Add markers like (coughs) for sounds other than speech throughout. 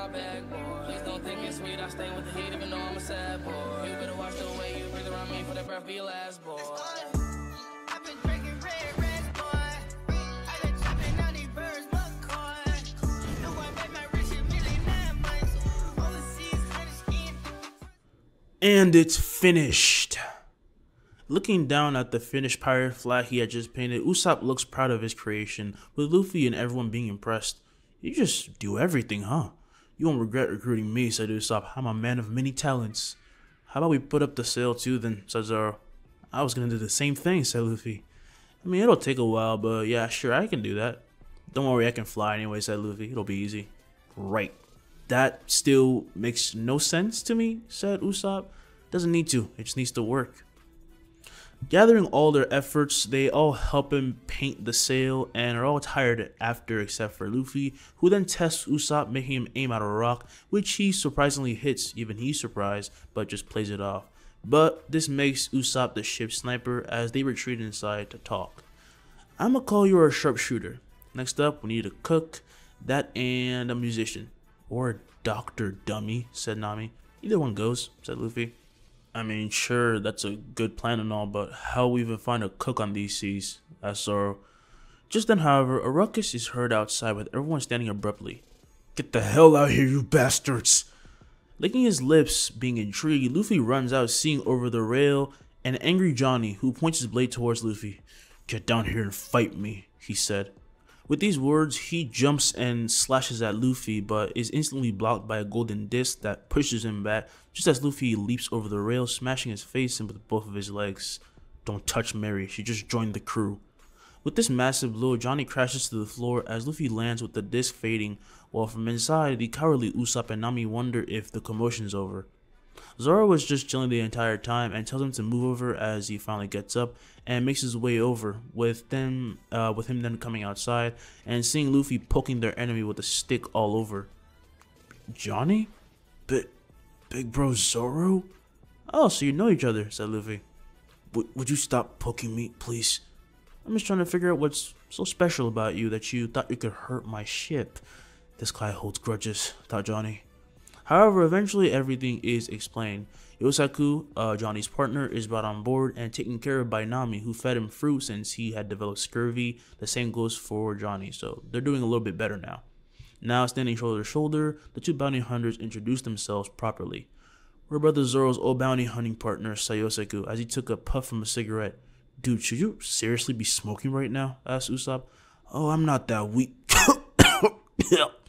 my back, boy. Please don't think it's sweet, I stay with the heat even though I'm a sad boy. You better watch the way you breathe around me for that breath be your last, boy. I've been drinking red reds, boy. I've been chopping out these birds, McCoy. No, I made my rich in nearly nine months. Overseas, honey skin. And it's finished. Looking down at the finished pirate flag he had just painted, Usopp looks proud of his creation, with Luffy and everyone being impressed. You just do everything, huh? You won't regret recruiting me, said Usopp. I'm a man of many talents. How about we put up the sail too then, said Zoro. I was gonna do the same thing, said Luffy. I mean, it'll take a while, but yeah, sure, I can do that. Don't worry, I can fly anyway, said Luffy. It'll be easy. Right. That still makes no sense to me, said Usopp. Doesn't need to, it just needs to work. Gathering all their efforts, they all help him paint the sail and are all tired after except for Luffy, who then tests Usopp, making him aim at a rock, which he surprisingly hits, even he's surprised, but just plays it off. But this makes Usopp the ship's sniper as they retreat inside to talk. I'ma call you a sharpshooter. Next up, we need a cook, that and a musician. Or a doctor, dummy, said Nami. Either one goes, said Luffy. I mean, sure, that's a good plan and all, but how we even find a cook on these seas? asked Zoro. Just then, however, a ruckus is heard outside with everyone standing abruptly. Get the hell out here, you bastards! Licking his lips, being intrigued, Luffy runs out, seeing over the rail an angry Johnny who points his blade towards Luffy. Get down here and fight me, he said. With these words, he jumps and slashes at Luffy, but is instantly blocked by a golden disc that pushes him back just as Luffy leaps over the rail, smashing his face in with both of his legs. Don't touch Mary, she just joined the crew. With this massive blow, Johnny crashes to the floor as Luffy lands with the disc fading, while from inside, the cowardly Usopp and Nami wonder if the commotion's over. Zoro was just chilling the entire time and tells him to move over as he finally gets up and makes his way over, with them, uh, with him then coming outside and seeing Luffy poking their enemy with a stick all over. Johnny, big, big bro Zoro. Oh, so you know each other," said Luffy. "Would would you stop poking me, please? I'm just trying to figure out what's so special about you that you thought you could hurt my ship. This guy holds grudges," thought Johnny. However, eventually everything is explained. Yosaku, uh, Johnny's partner, is brought on board and taken care of by Nami, who fed him fruit since he had developed scurvy. The same goes for Johnny, so they're doing a little bit better now. Now, standing shoulder to shoulder, the two bounty hunters introduce themselves properly. We're Brother Zoro's old bounty hunting partner, Sayoseku, as he took a puff from a cigarette. Dude, should you seriously be smoking right now? asked Usopp. Oh, I'm not that weak. (coughs) (coughs)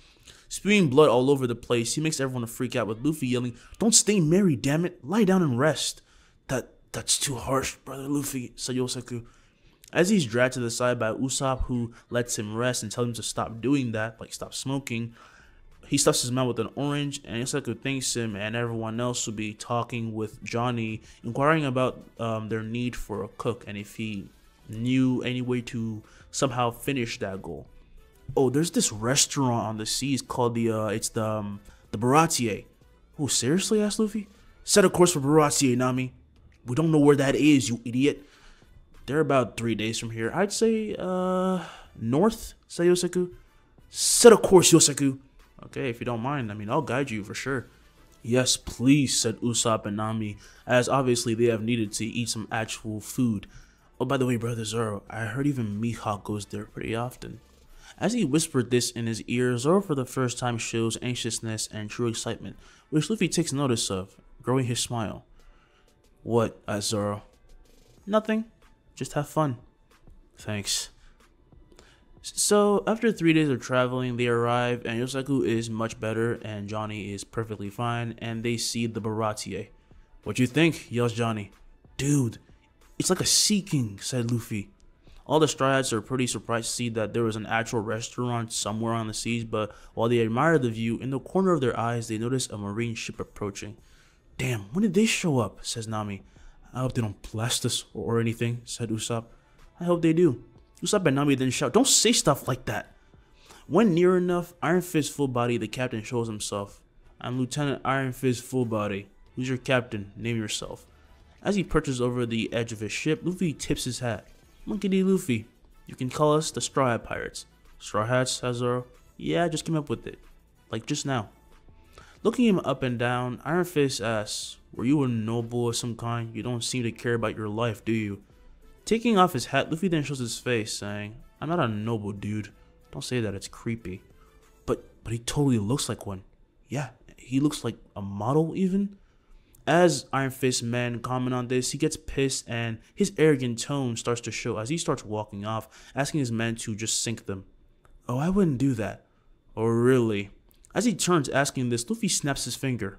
Spewing blood all over the place, he makes everyone freak out with Luffy yelling, Don't stay married, damn it! Lie down and rest. That that's too harsh, brother Luffy, said Yosaku. As he's dragged to the side by Usopp, who lets him rest and tells him to stop doing that, like stop smoking, he stuffs his mouth with an orange, and Yosaku thanks him, and everyone else will be talking with Johnny, inquiring about um, their need for a cook and if he knew any way to somehow finish that goal oh, there's this restaurant on the seas called the uh, it's the um, the Baratie. Oh, seriously? asked Luffy. Set a course for Baratie, Nami. We don't know where that is, you idiot. They're about three days from here. I'd say uh north, said Yosaku. Set a course, Yosaku. Okay, if you don't mind, I mean I'll guide you for sure. Yes, please, said Usopp and Nami, as obviously they have needed to eat some actual food. Oh, by the way, Brother Zoro, I heard even Mihawk goes there pretty often. As he whispered this in his ear, Zoro for the first time shows anxiousness and true excitement, which Luffy takes notice of, growing his smile. What? asked Zoro. Nothing. Just have fun. Thanks. So, after three days of traveling, they arrive, and Yosaku is much better, and Johnny is perfectly fine, and they see the Baratie. What you think? yells Johnny. Dude, it's like a Sea King, said Luffy. All the Straw Hats are pretty surprised to see that there was an actual restaurant somewhere on the seas, but while they admire the view, in the corner of their eyes they notice a marine ship approaching. Damn, when did they show up? says Nami. I hope they don't blast us or anything, said Usopp. I hope they do. Usopp and Nami then shout, Don't say stuff like that! When near enough, Iron Fist Fullbody, the captain shows himself. I'm Lieutenant Iron Fist Fullbody. Who's your captain? Name yourself. As he perches over the edge of his ship, Luffy tips his hat. Monkey D. Luffy. You can call us the Straw Hat Pirates. Straw Hats, says Zoro. Yeah, just came up with it. Like just now. Looking him up and down, Iron Fist asks, Were you a noble of some kind? You don't seem to care about your life, do you? Taking off his hat, Luffy then shows his face, saying, I'm not a noble dude. Don't say that, it's creepy. But but he totally looks like one. Yeah, he looks like a model even. As Iron Fist men comment on this, he gets pissed and his arrogant tone starts to show as he starts walking off, asking his men to just sink them. Oh, I wouldn't do that. Oh, really? As he turns asking this, Luffy snaps his finger.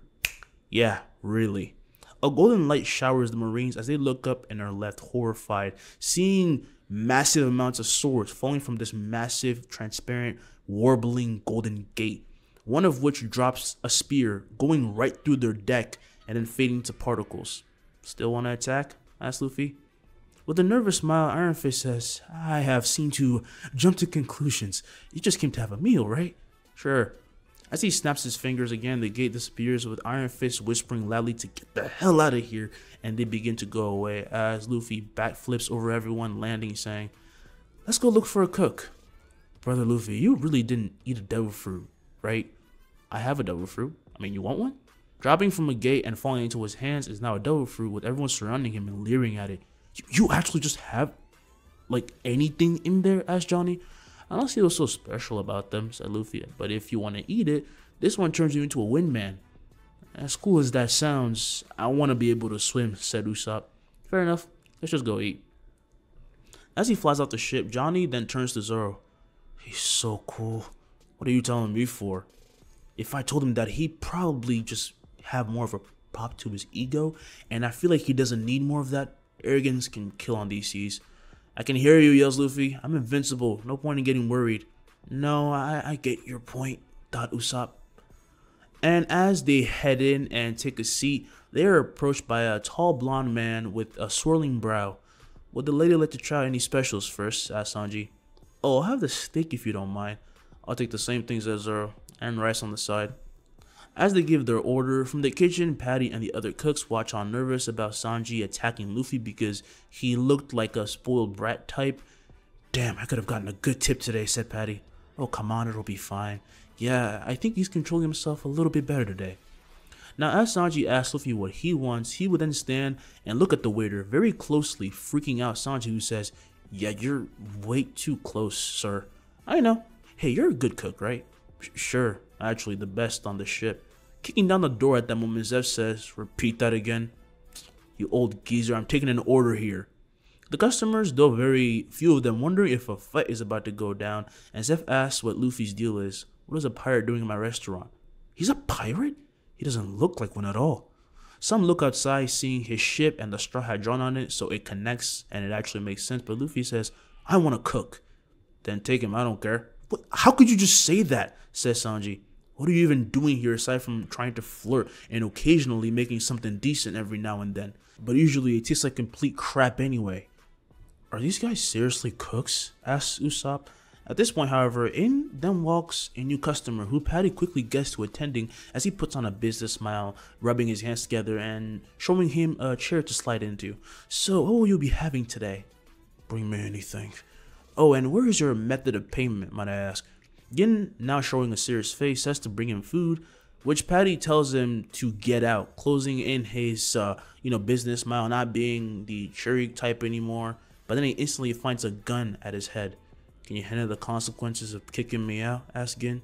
Yeah, really. A golden light showers the Marines as they look up and are left horrified, seeing massive amounts of swords falling from this massive, transparent, warbling golden gate, one of which drops a spear, going right through their deck and then fading to particles. Still want to attack? asks Luffy. With a nervous smile, Iron Fist says, I have seen to jump to conclusions. You just came to have a meal, right? Sure. As he snaps his fingers again, the gate disappears with Iron Fist whispering loudly to get the hell out of here, and they begin to go away as Luffy backflips over everyone, landing, saying, Let's go look for a cook. Brother Luffy, you really didn't eat a devil fruit, right? I have a devil fruit. I mean, you want one? Dropping from a gate and falling into his hands is now a devil fruit with everyone surrounding him and leering at it. You, actually just have, like, anything in there? asked Johnny. I don't see what's so special about them, said Luffy. But if you want to eat it, this one turns you into a windman. As cool as that sounds, I want to be able to swim, said Usopp. Fair enough. Let's just go eat. As he flies off the ship, Johnny then turns to Zoro. He's so cool. What are you telling me for? If I told him that, he'd probably just have more of a pop to his ego, and I feel like he doesn't need more of that. Arrogance can kill on seas. I can hear you, yells Luffy. I'm invincible. No point in getting worried. No, I, I get your point, thought Usopp. And as they head in and take a seat, they are approached by a tall blonde man with a swirling brow. Would the lady like to try any specials first? asked Sanji. Oh, I'll have the steak if you don't mind. I'll take the same things as Zoro, and rice on the side. As they give their order, from the kitchen, Patty and the other cooks watch on nervous about Sanji attacking Luffy because he looked like a spoiled brat type. Damn, I could have gotten a good tip today, said Patty. Oh, come on, it'll be fine. Yeah, I think he's controlling himself a little bit better today. Now, as Sanji asks Luffy what he wants, he would then stand and look at the waiter very closely, freaking out Sanji, who says, Yeah, you're way too close, sir. I know. Hey, you're a good cook, right? Sure, actually the best on the ship. Kicking down the door at that moment, Zeff says, Repeat that again. You old geezer, I'm taking an order here. The customers, though very few of them, wonder if a fight is about to go down, and Zeff asks what Luffy's deal is. What is a pirate doing in my restaurant? He's a pirate? He doesn't look like one at all. Some look outside, seeing his ship and the straw hat drawn on it, so it connects and it actually makes sense. But Luffy says, I want to cook. Then take him, I don't care. How could you just say that? says Sanji. What are you even doing here aside from trying to flirt and occasionally making something decent every now and then? But usually it tastes like complete crap anyway. Are these guys seriously cooks? asks Usopp. At this point, however, in then walks a new customer who Patty quickly gets to attending as he puts on a business smile, rubbing his hands together and showing him a chair to slide into. So, what will you be having today? Bring me anything. Oh, and where is your method of payment, might I ask? Gin, now showing a serious face, has to bring him food, which Patty tells him to get out, closing in his, uh, you know, business smile, not being the cherry type anymore. But then he instantly finds a gun at his head. Can you handle the consequences of kicking me out? asks Gin.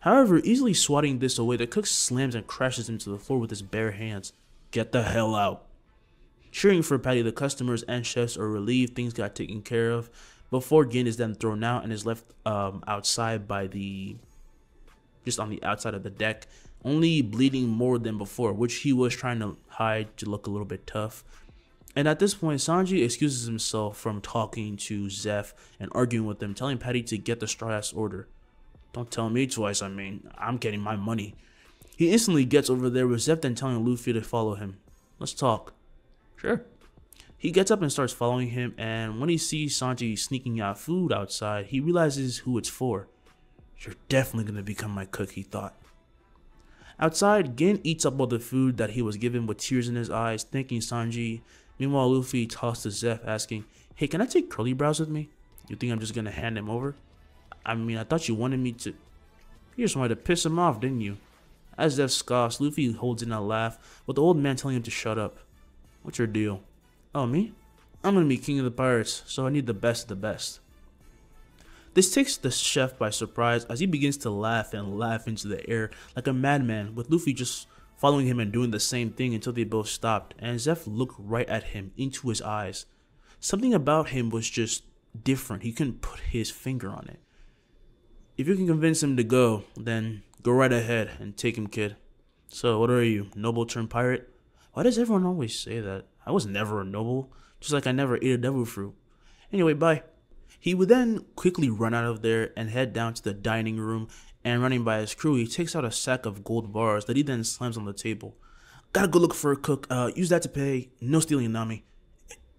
However, easily swatting this away, the cook slams and crashes into the floor with his bare hands. Get the hell out. Cheering for Patty, the customers and chefs are relieved things got taken care of before Gin is then thrown out and is left um, outside by the just on the outside of the deck, only bleeding more than before, which he was trying to hide to look a little bit tough. And at this point, Sanji excuses himself from talking to Zeff and arguing with him, telling Patty to get the straw ass order. Don't tell me twice, I mean, I'm getting my money. He instantly gets over there with Zeff then telling Luffy to follow him. Let's talk. Sure. He gets up and starts following him, and when he sees Sanji sneaking out food outside, he realizes who it's for. You're definitely gonna become my cook, he thought. Outside, Gin eats up all the food that he was given with tears in his eyes, thanking Sanji. Meanwhile, Luffy talks to Zeff, asking, Hey, can I take Curly Brows with me? You think I'm just gonna hand him over? I mean, I thought you wanted me to. You just wanted to piss him off, didn't you? As Zeff scoffs, Luffy holds in a laugh, with the old man telling him to shut up. What's your deal? Oh, me? I'm gonna be king of the pirates, so I need the best of the best. This takes the chef by surprise as he begins to laugh and laugh into the air like a madman, with Luffy just following him and doing the same thing until they both stopped, and Zeff looked right at him into his eyes. Something about him was just different. He couldn't put his finger on it. If you can convince him to go, then go right ahead and take him, kid. So, what are you, noble turned pirate? Why does everyone always say that? I was never a noble, just like I never ate a devil fruit. Anyway, bye. He would then quickly run out of there and head down to the dining room and running by his crew, he takes out a sack of gold bars that he then slams on the table. Gotta go look for a cook. Uh, use that to pay. No stealing, Nami.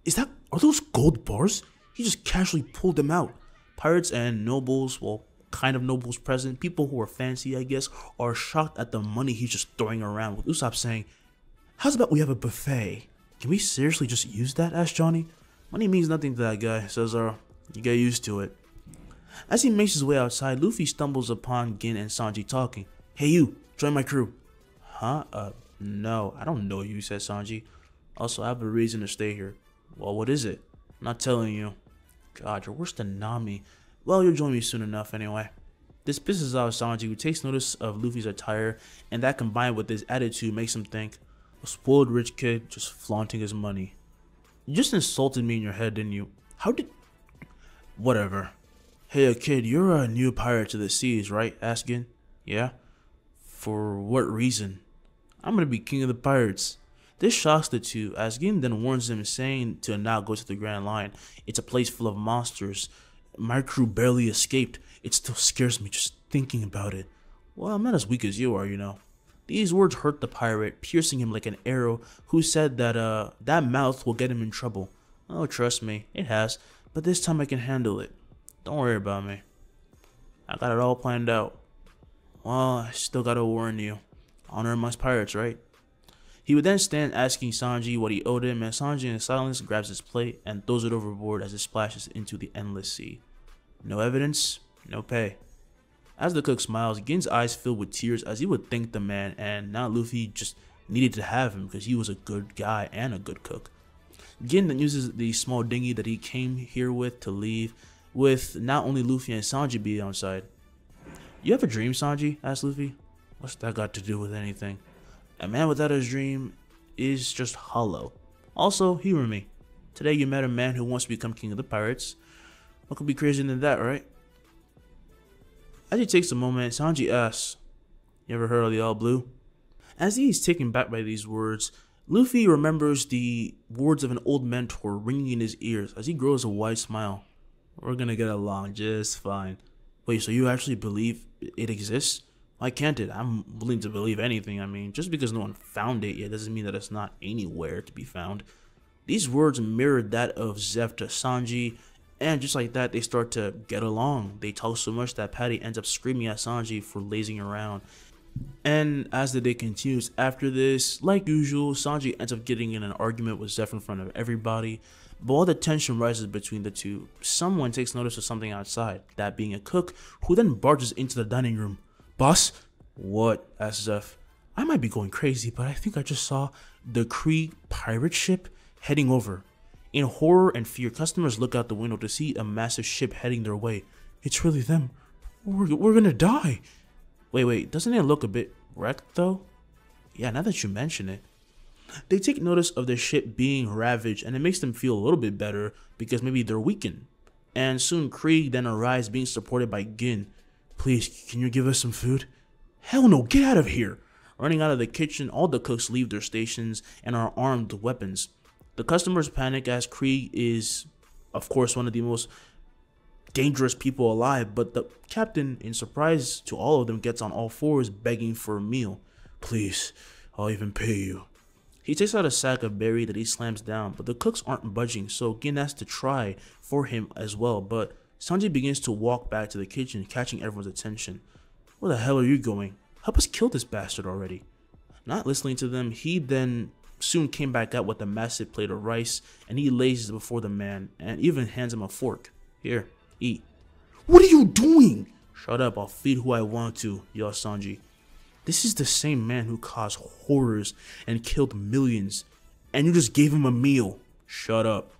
Is that are those gold bars? He just casually pulled them out. Pirates and nobles, well, kind of nobles present, people who are fancy, I guess, are shocked at the money he's just throwing around. With Usopp saying, "How's about we have a buffet? Can we seriously just use that?" asked Johnny. Money means nothing to that guy, says you get used to it. As he makes his way outside, Luffy stumbles upon Gin and Sanji talking. Hey you, join my crew. Huh? Uh, no, I don't know you, said Sanji. Also, I have a reason to stay here. Well, what is it? I'm not telling you. God, you're worse than Nami. Well, you'll join me soon enough anyway. This pisses off Sanji, who takes notice of Luffy's attire, and that combined with his attitude makes him think, a spoiled rich kid just flaunting his money. You just insulted me in your head, didn't you? How did... Whatever. Hey, kid, you're a new pirate to the seas, right? asked Gin. Yeah? For what reason? I'm gonna be king of the pirates. This shocks the two, as Gin then warns them, saying to not go to the Grand Line. It's a place full of monsters. My crew barely escaped. It still scares me just thinking about it. Well, I'm not as weak as you are, you know. These words hurt the pirate, piercing him like an arrow, who said that uh that mouth will get him in trouble. Oh, trust me, it has, but this time I can handle it. Don't worry about me. I got it all planned out. Well, I still gotta warn you. Honor amongst pirates, right? He would then stand asking Sanji what he owed him, and Sanji in silence grabs his plate and throws it overboard as it splashes into the endless sea. No evidence, no pay. As the cook smiles, Gin's eyes fill with tears as he would thank the man, and now Luffy just needed to have him because he was a good guy and a good cook. Gin then uses the small dinghy that he came here with to leave, with not only Luffy and Sanji being on side. You have a dream, Sanji? asked Luffy. What's that got to do with anything? A man without a dream is just hollow. Also, humor me. Today you met a man who wants to become king of the pirates. What could be crazier than that, right? As he takes a moment, Sanji asks, You ever heard of the All Blue? As he is taken back by these words, Luffy remembers the words of an old mentor ringing in his ears as he grows a wide smile. We're gonna get along just fine. Wait, so you actually believe it exists? Why can't it? I'm willing to believe anything. I mean, just because no one found it yet doesn't mean that it's not anywhere to be found. These words mirrored that of Zeff to Sanji, and just like that, they start to get along. They talk so much that Patty ends up screaming at Sanji for lazing around. And as the day continues after this, like usual, Sanji ends up getting in an argument with Zeff in front of everybody. But while the tension rises between the two. Someone takes notice of something outside, that being a cook, who then barges into the dining room. Boss? What? asks Zeff. I might be going crazy, but I think I just saw the Krieg pirate ship heading over. In horror and fear, customers look out the window to see a massive ship heading their way. It's really them. We're, we're gonna die. Wait, wait, doesn't it look a bit wrecked though? Yeah, now that you mention it. They take notice of the ship being ravaged and it makes them feel a little bit better because maybe they're weakened. And soon Krieg then arrives being supported by Gin. Please, can you give us some food? Hell no, get out of here! Running out of the kitchen, all the cooks leave their stations and are armed with weapons. The customers panic as Krieg is, of course, one of the most dangerous people alive, but the captain, in surprise to all of them, gets on all fours begging for a meal. Please, I'll even pay you. He takes out a sack of berry that he slams down, but the cooks aren't budging, so Gin has to try for him as well, but Sanji begins to walk back to the kitchen, catching everyone's attention. Where the hell are you going? Help us kill this bastard already. Not listening to them, he then soon came back out with a massive plate of rice, and he lays it before the man, and even hands him a fork. Here, eat. What are you doing? Shut up, I'll feed who I want to, yells Sanji. This is the same man who caused horrors and killed millions, and you just gave him a meal. Shut up.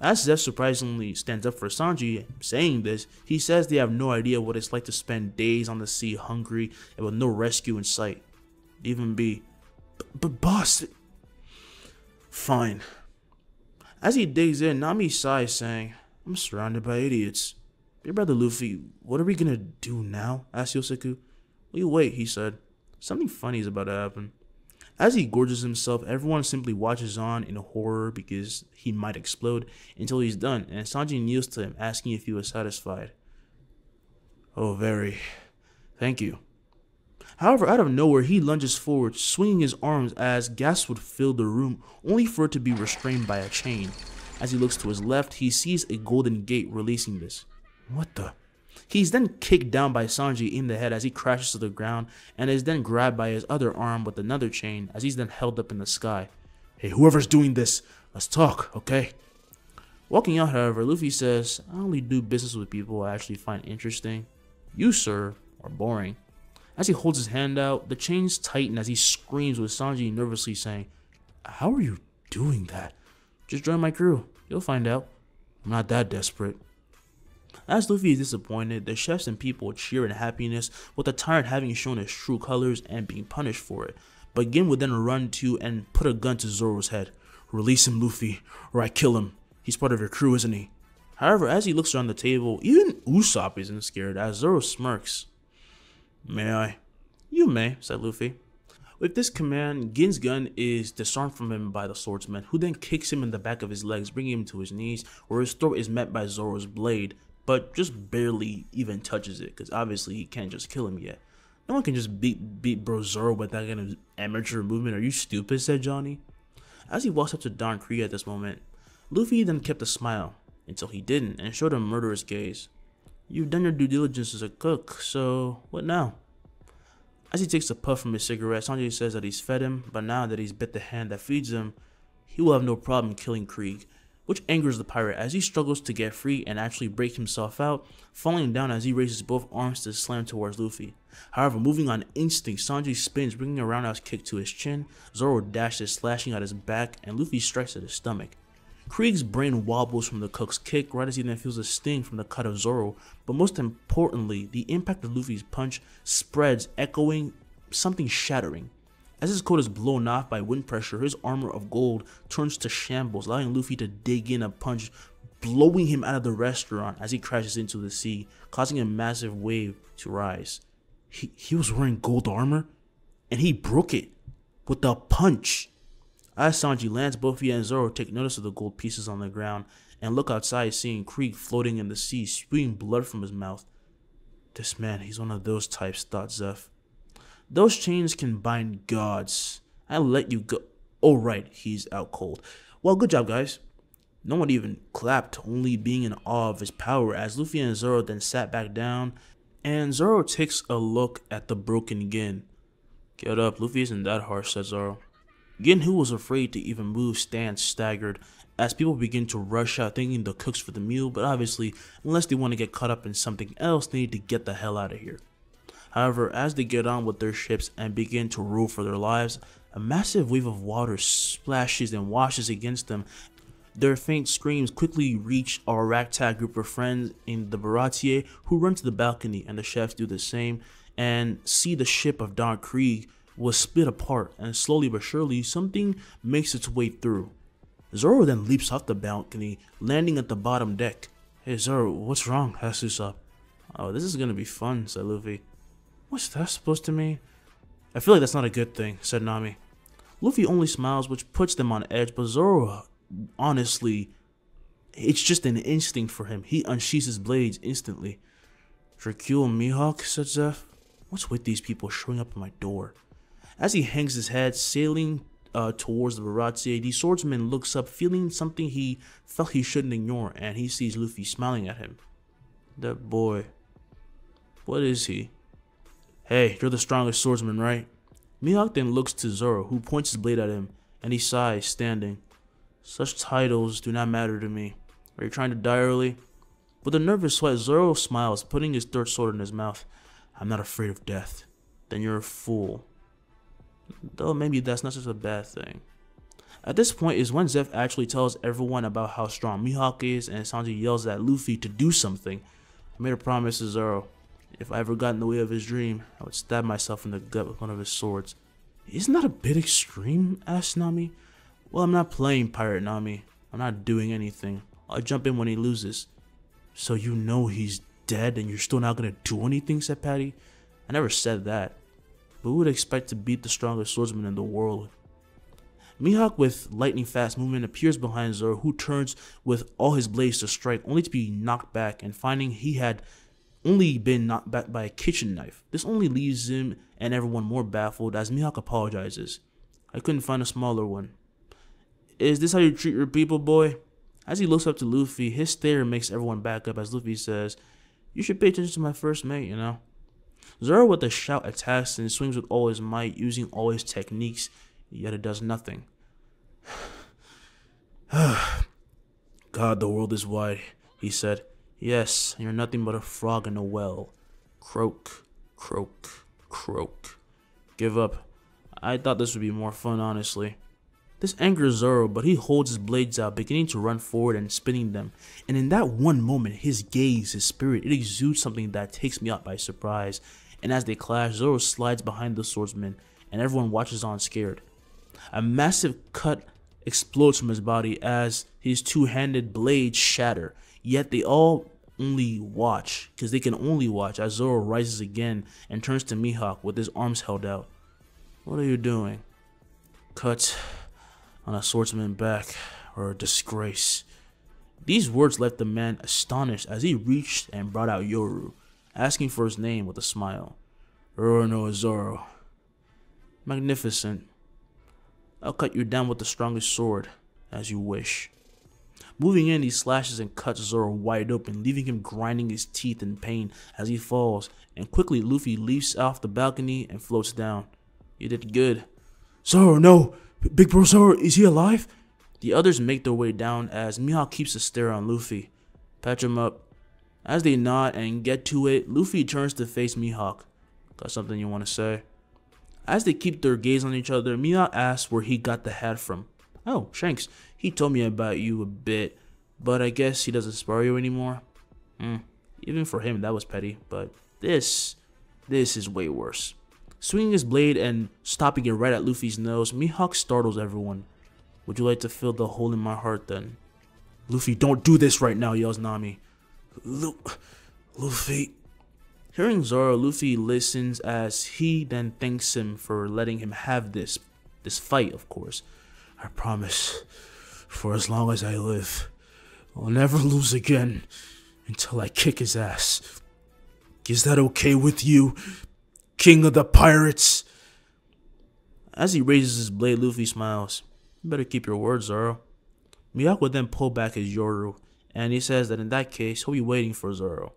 As Zeff surprisingly stands up for Sanji, saying this, he says they have no idea what it's like to spend days on the sea hungry and with no rescue in sight. Even B. But boss. Fine. As he digs in, Nami sighs, saying, I'm surrounded by idiots. Your brother Luffy, what are we gonna do now? asked Yosaku. We wait, he said. Something funny is about to happen. As he gorges himself, everyone simply watches on in horror because he might explode until he's done, and Sanji kneels to him, asking if he was satisfied. Oh, very. Thank you. However, out of nowhere, he lunges forward, swinging his arms as gas would fill the room, only for it to be restrained by a chain. As he looks to his left, he sees a golden gate releasing this. What the? He's then kicked down by Sanji in the head as he crashes to the ground and is then grabbed by his other arm with another chain as he's then held up in the sky. Hey, whoever's doing this, let's talk, okay? Walking out, however, Luffy says, I only do business with people I actually find interesting. You, sir, are boring. As he holds his hand out, the chains tighten as he screams with Sanji nervously saying, How are you doing that? Just join my crew. You'll find out. I'm not that desperate. As Luffy is disappointed, the chefs and people cheer in happiness with the tyrant having shown his true colors and being punished for it. But Gin would then run to and put a gun to Zoro's head. Release him, Luffy, or I kill him. He's part of your crew, isn't he? However, as he looks around the table, even Usopp isn't scared as Zoro smirks. May I? You may, said Luffy. With this command, Gin's gun is disarmed from him by the swordsman, who then kicks him in the back of his legs, bringing him to his knees, where his throat is met by Zoro's blade, but just barely even touches it, because obviously he can't just kill him yet. No one can just beat beat Bro Zoro with that kind of amateur movement. Are you stupid? said Johnny. As he walks up to Don Krieg at this moment, Luffy then kept a smile, until he didn't, and showed a murderous gaze. You've done your due diligence as a cook, so what now? As he takes a puff from his cigarette, Sanji says that he's fed him, but now that he's bit the hand that feeds him, he will have no problem killing Krieg, which angers the pirate as he struggles to get free and actually break himself out, falling down as he raises both arms to slam towards Luffy. However, moving on instinct, Sanji spins, bringing a roundhouse kick to his chin, Zoro dashes, slashing at his back, and Luffy strikes at his stomach. Krieg's brain wobbles from the cook's kick right as he then feels a sting from the cut of Zoro, but most importantly, the impact of Luffy's punch spreads, echoing something shattering. As his coat is blown off by wind pressure, his armor of gold turns to shambles, allowing Luffy to dig in a punch, blowing him out of the restaurant as he crashes into the sea, causing a massive wave to rise. He, he was wearing gold armor, and he broke it with a punch. As Sanji lands, Luffy and Zoro take notice of the gold pieces on the ground and look outside, seeing Krieg floating in the sea, spewing blood from his mouth. This man, he's one of those types, thought Zeff. Those chains can bind gods. I'll let you go. Oh, right, he's out cold. Well, good job, guys. No one even clapped, only being in awe of his power as Luffy and Zoro then sat back down, and Zoro takes a look at the broken Gin. Get up, Luffy isn't that harsh, said Zoro. Gin, who was afraid to even move, stands staggered as people begin to rush out thinking the cooks for the meal, but obviously, unless they want to get caught up in something else, they need to get the hell out of here. However, as they get on with their ships and begin to row for their lives, a massive wave of water splashes and washes against them. Their faint screams quickly reach our ragtag group of friends in the Baratie who run to the balcony and the chefs do the same and see the ship of Don Krieg was split apart, and slowly but surely, something makes its way through. Zoro then leaps off the balcony, landing at the bottom deck. Hey Zoro, what's wrong? asked Usopp. Oh, this is gonna be fun, said Luffy. What's that supposed to mean? I feel like that's not a good thing, said Nami. Luffy only smiles, which puts them on edge, but Zoro, honestly, it's just an instinct for him. He unsheathes his blades instantly. Dracule Mihawk, said Zeff. What's with these people showing up at my door? As he hangs his head, sailing uh, towards the Baratie, the swordsman looks up, feeling something he felt he shouldn't ignore, and he sees Luffy smiling at him. That boy. What is he? Hey, you're the strongest swordsman, right? Mihawk then looks to Zoro, who points his blade at him, and he sighs, standing. Such titles do not matter to me. Are you trying to die early? With a nervous sweat, Zoro smiles, putting his third sword in his mouth. I'm not afraid of death. then you're a fool. Though maybe that's not such a bad thing. At this point is when Zeff actually tells everyone about how strong Mihawk is and Sanji yells at Luffy to do something. I made a promise to Zoro. If I ever got in the way of his dream, I would stab myself in the gut with one of his swords. Isn't that a bit extreme? asked Nami. Well, I'm not playing Pirate Nami. I'm not doing anything. I'll jump in when he loses. So you know he's dead and you're still not gonna do anything, said Patty. I never said that. But who would expect to beat the strongest swordsman in the world? Mihawk with lightning fast movement appears behind Zoro who turns with all his blades to strike only to be knocked back and finding he had only been knocked back by a kitchen knife. This only leaves him and everyone more baffled as Mihawk apologizes. I couldn't find a smaller one. Is this how you treat your people, boy? As he looks up to Luffy, his stare makes everyone back up as Luffy says, You should pay attention to my first mate, you know? Zoro with a shout attacks and swings with all his might, using all his techniques, yet it does nothing. (sighs) God, the world is wide, he said. Yes, you're nothing but a frog in a well. Croak, croak, croak. Give up. I thought this would be more fun, honestly. This angers Zoro, but he holds his blades out, beginning to run forward and spinning them. And in that one moment, his gaze, his spirit, it exudes something that takes me out by surprise. And as they clash, Zoro slides behind the swordsman, and everyone watches on scared. A massive cut explodes from his body as his two-handed blades shatter. Yet they all only watch, because they can only watch as Zoro rises again and turns to Mihawk with his arms held out. What are you doing? Cut on a swordsman's back or a disgrace. These words left the man astonished as he reached and brought out Yoru, asking for his name with a smile. Roronoa Zoro. Magnificent. I'll cut you down with the strongest sword, as you wish. Moving in, he slashes and cuts Zoro wide open, leaving him grinding his teeth in pain as he falls, and quickly Luffy leaps off the balcony and floats down. You did good. Zoro, no! Big Bro Zoro, is he alive? The others make their way down as Mihawk keeps a stare on Luffy. Patch him up. As they nod and get to it, Luffy turns to face Mihawk. Got something you want to say? As they keep their gaze on each other, Mihawk asks where he got the hat from. Oh, Shanks, he told me about you a bit, but I guess he doesn't spar you anymore. Hmm, even for him that was petty, but this, this is way worse. Swinging his blade and stopping it right at Luffy's nose, Mihawk startles everyone. Would you like to fill the hole in my heart then? Luffy, don't do this right now, yells Nami. Lu Luffy. Hearing Zoro, Luffy listens as he then thanks him for letting him have this, this fight, of course. I promise, for as long as I live, I'll never lose again until I kick his ass. Is that okay with you, king of the pirates. As he raises his blade, Luffy smiles. You better keep your words, Zoro. Mihawk then pull back his Yoru, and he says that in that case, he'll be waiting for Zoro.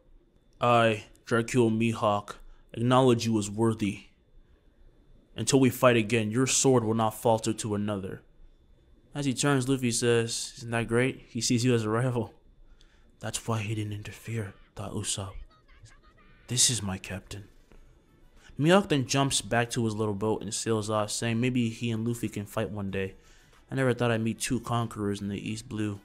I, Dracule Mihawk, acknowledge you as worthy. Until we fight again, your sword will not falter to another. As he turns, Luffy says, Isn't that great? He sees you as a rival. That's why he didn't interfere, thought Usopp. This is my captain. Mihawk then jumps back to his little boat and sails off, saying maybe he and Luffy can fight one day. I never thought I'd meet two conquerors in the East Blue.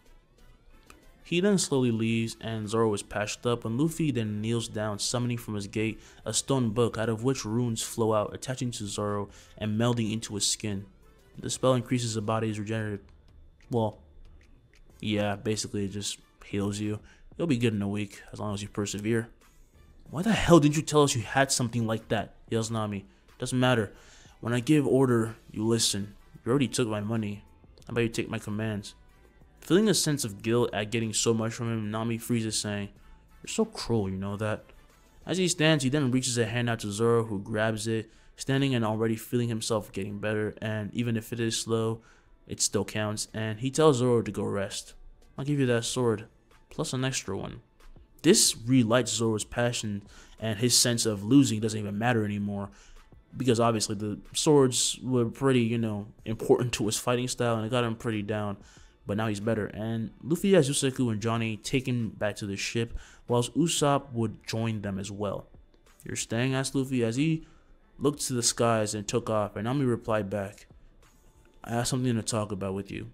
He then slowly leaves, and Zoro is patched up, and Luffy then kneels down, summoning from his gate a stone book out of which runes flow out, attaching to Zoro and melding into his skin. The spell increases the body's regenerative. Well, yeah, basically it just heals you. You'll be good in a week, as long as you persevere. Why the hell didn't you tell us you had something like that? yells Nami. Doesn't matter. When I give order, you listen. You already took my money. How about you take my commands? Feeling a sense of guilt at getting so much from him, Nami freezes, saying, You're so cruel, you know that? As he stands, he then reaches a hand out to Zoro, who grabs it, standing and already feeling himself getting better, and even if it is slow, it still counts, and he tells Zoro to go rest. I'll give you that sword, plus an extra one. This relights Zoro's passion and his sense of losing doesn't even matter anymore because obviously the swords were pretty, you know, important to his fighting style and it got him pretty down. But now he's better. And Luffy has Yosaku and Johnny taken back to the ship, whilst Usopp would join them as well. You're staying, asked Luffy as he looked to the skies and took off, and Nami replied back, I have something to talk about with you.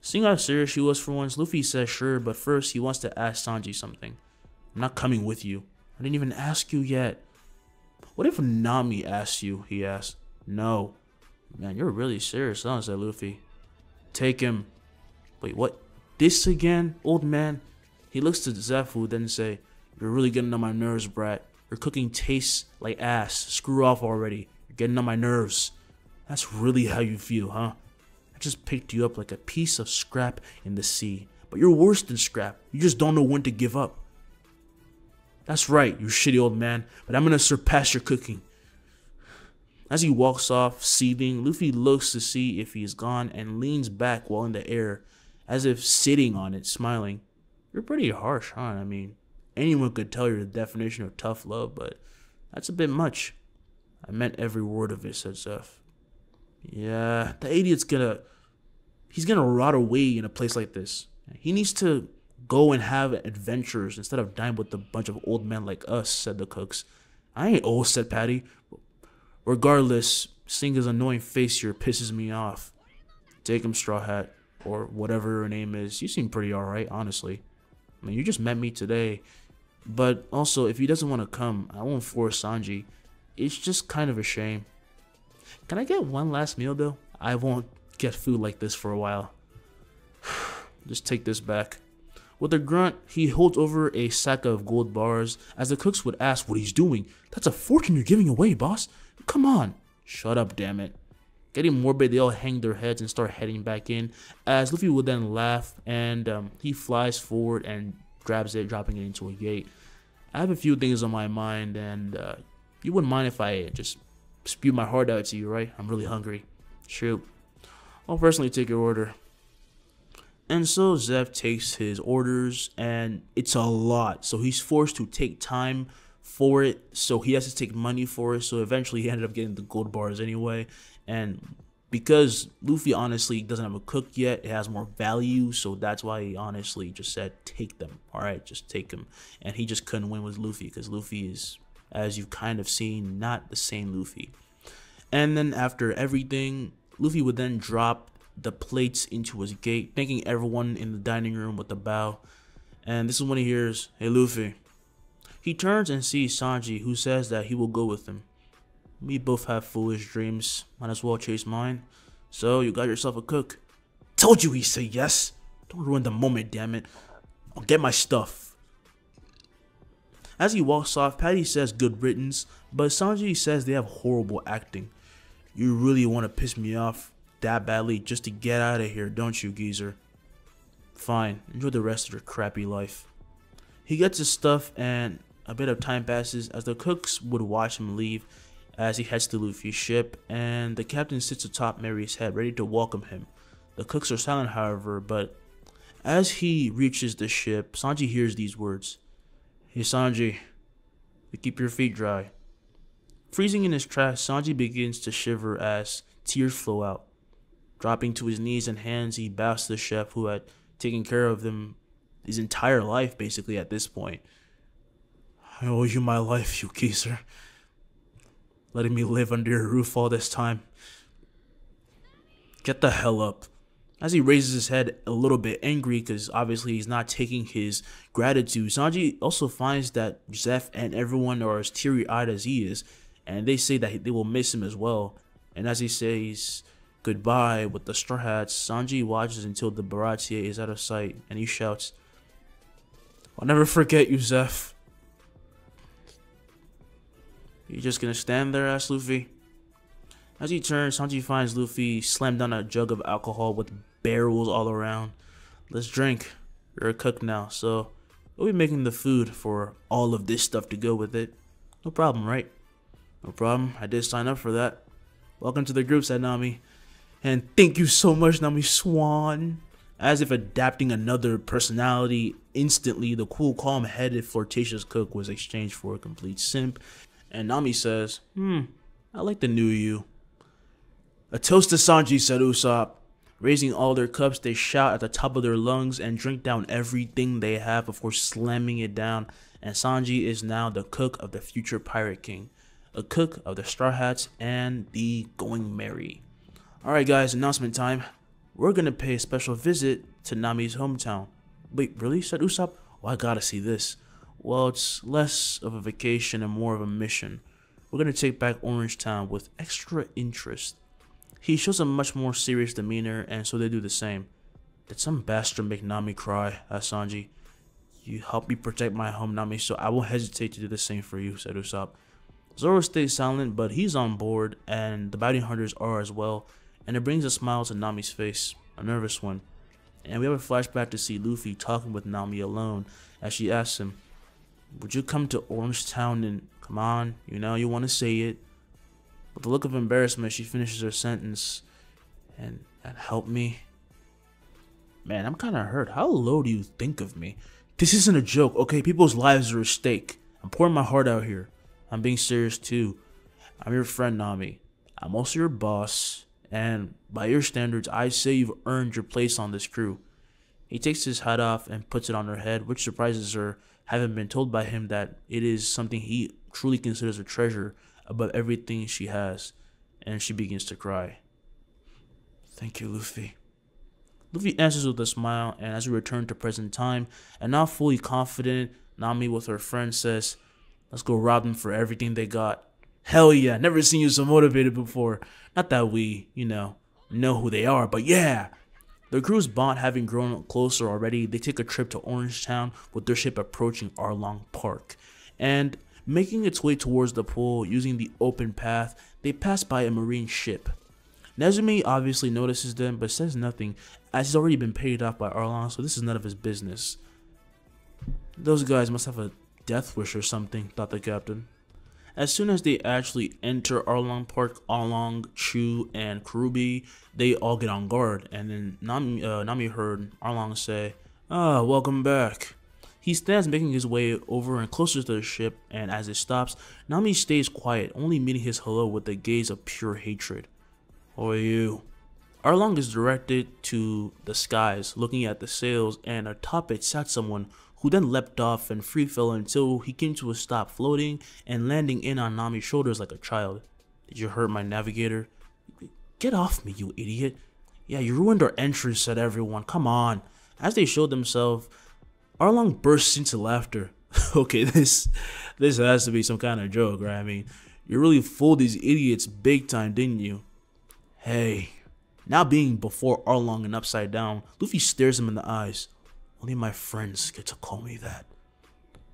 Seeing how serious she was for once, Luffy says sure, but first he wants to ask Sanji something. I'm not coming with you. I didn't even ask you yet. What if Nami asks you? He asked. No. Man, you're really serious, huh? said Luffy. Take him. Wait, what? This again, old man? He looks to Zefu, then say, You're really getting on my nerves, brat. Your cooking tastes like ass. Screw off already. You're getting on my nerves. That's really how you feel, huh? I just picked you up like a piece of scrap in the sea. But you're worse than scrap. You just don't know when to give up. That's right, you shitty old man, but I'm gonna surpass your cooking. As he walks off, seething, Luffy looks to see if he's gone and leans back while in the air, as if sitting on it, smiling. You're pretty harsh, huh? I mean, anyone could tell you're the definition of tough love, but that's a bit much. I meant every word of it, said Zeff. Yeah, the idiot's gonna. He's gonna rot away in a place like this. He needs to go and have adventures instead of dine with a bunch of old men like us, said the cooks. I ain't old, said Patty. Regardless, seeing his annoying face here pisses me off. Take him, Straw Hat, or whatever your name is. You seem pretty alright, honestly. I mean, you just met me today. But also, if he doesn't want to come, I won't force Sanji. It's just kind of a shame. Can I get one last meal, though? I won't get food like this for a while. (sighs) just take this back. With a grunt, he holds over a sack of gold bars as the cooks would ask what he's doing. That's a fortune you're giving away, boss. Come on. Shut up, damn it. Getting morbid, they all hang their heads and start heading back in. As Luffy would then laugh and um, he flies forward and grabs it, dropping it into a gate. I have a few things on my mind, and uh, you wouldn't mind if I just spew my heart out to you, right? I'm really hungry. Shoot. I'll personally take your order. And so Zeff takes his orders, and it's a lot. So he's forced to take time for it. So he has to take money for it. So eventually he ended up getting the gold bars anyway. And because Luffy honestly doesn't have a cook yet, it has more value. So that's why he honestly just said, take them. All right, just take them. And he just couldn't win with Luffy because Luffy is, as you've kind of seen, not the same Luffy. And then after everything, Luffy would then drop the plates into his gate, thanking everyone in the dining room with a bow. And this is when he hears, Hey Luffy. He turns and sees Sanji, who says that he will go with him. We both have foolish dreams, might as well chase mine. So, you got yourself a cook. Told you he said yes. Don't ruin the moment, damn it. I'll get my stuff. As he walks off, Patty says good riddance, but Sanji says they have horrible acting. You really want to piss me off? that badly just to get out of here, don't you, geezer? Fine, enjoy the rest of your crappy life. He gets his stuff, and a bit of time passes as the cooks would watch him leave as he heads to Luffy's ship, and the captain sits atop Mary's head, ready to welcome him. The cooks are silent, however, but as he reaches the ship, Sanji hears these words Hey, Sanji, keep your feet dry. Freezing in his tracks, Sanji begins to shiver as tears flow out. Dropping to his knees and hands, he bows to the chef who had taken care of them his entire life, basically, at this point. I owe you my life, you geezer. Letting me live under your roof all this time. Get the hell up. As he raises his head a little bit angry because obviously he's not taking his gratitude, Sanji also finds that Zeff and everyone are as teary eyed as he is, and they say that they will miss him as well. And as he says, goodbye with the Straw Hats, Sanji watches until the Baratie is out of sight and he shouts, I'll never forget you, Zeff. You just gonna stand there? asked Luffy. As he turns, Sanji finds Luffy slammed down a jug of alcohol with barrels all around. Let's drink. You're a cook now, so we'll be making the food for all of this stuff to go with it. No problem, right? No problem. I did sign up for that. Welcome to the group, said Nami. And thank you so much, Nami Swan. As if adapting another personality instantly, the cool, calm headed, flirtatious cook was exchanged for a complete simp. And Nami says, Hmm, I like the new you. A toast to Sanji, said Usopp. Raising all their cups, they shout at the top of their lungs and drink down everything they have before slamming it down. And Sanji is now the cook of the future Pirate King. a cook of the Straw Hats and the Going Merry. Alright, guys, announcement time. We're gonna pay a special visit to Nami's hometown. Wait, really? said Usopp. Well, I gotta see this. Well, it's less of a vacation and more of a mission. We're gonna take back Orange Town with extra interest. He shows a much more serious demeanor, and so they do the same. Did some bastard make Nami cry? asked Sanji. You help me protect my home, Nami, so I won't hesitate to do the same for you, said Usopp. Zoro stays silent, but he's on board, and the bounty hunters are as well, and it brings a smile to Nami's face, a nervous one. And we have a flashback to see Luffy talking with Nami alone as she asks him, Would you come to Orange Town and come on, you know you want to say it? With a look of embarrassment, she finishes her sentence and, and help me. Man, I'm kind of hurt. How low do you think of me? This isn't a joke, okay? People's lives are at stake. I'm pouring my heart out here. I'm being serious too. I'm your friend, Nami. I'm also your boss, and by your standards, I say you've earned your place on this crew. He takes his hat off and puts it on her head, which surprises her, having been told by him that it is something he truly considers a treasure above everything she has, and she begins to cry. Thank you, Luffy. Luffy answers with a smile, and as we return to present time, and now fully confident, Nami with her friend says, Let's go rob them for everything they got. Hell yeah, never seen you so motivated before. Not that we, you know, know who they are, but yeah. The crew's bond having grown closer already, they take a trip to Orange Town with their ship approaching Arlong Park. And making its way towards the pool using the open path, they pass by a marine ship. Nezumi obviously notices them but says nothing as he's already been paid off by Arlong, so this is none of his business. Those guys must have a death wish or something, thought the captain. As soon as they actually enter Arlong Park, Arlong, Chu, and Kuroobi, they all get on guard, and then Nami, uh, Nami heard Arlong say, Ah, welcome back. He stands making his way over and closer to the ship, and as it stops, Nami stays quiet, only meeting his hello with a gaze of pure hatred. Who are you? Arlong is directed to the skies, looking at the sails, and atop it sat someone who then leapt off and free fell until he came to a stop floating and landing in on Nami's shoulders like a child. Did you hurt my navigator? Get off me, you idiot. Yeah, you ruined our entrance, said everyone. Come on. As they showed themselves, Arlong bursts into laughter. (laughs) okay, this this has to be some kind of joke, right? I mean, you really fooled these idiots big time, didn't you? Hey, now being before Arlong and upside down, Luffy stares him in the eyes. Only my friends get to call me that.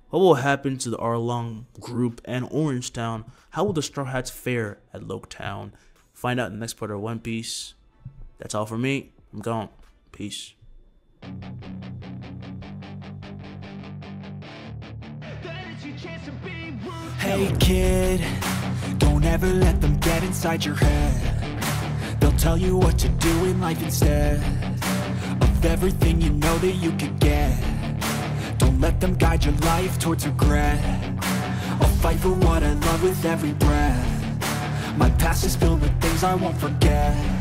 What will happen to the Arlong group and Orange Town? How will the Straw Hats fare at Loguetown? Find out in the next part of One Piece. That's all for me. I'm gone. Peace. Hey kid, don't ever let them get inside your head. They'll tell you what to do in life instead everything you know that you could get. Don't let them guide your life towards regret. I'll fight for what I love with every breath. My past is filled with things I won't forget.